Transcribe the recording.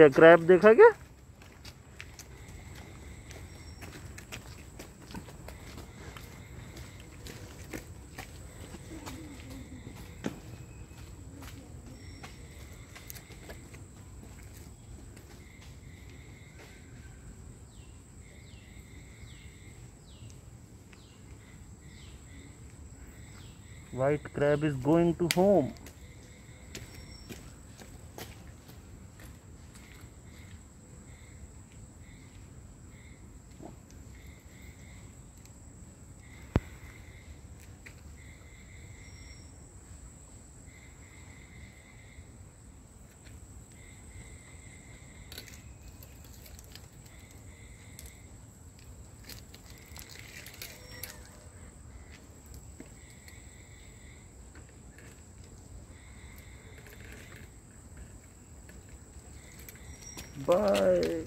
क्या क्रैब देखा क्या white crab is going to home but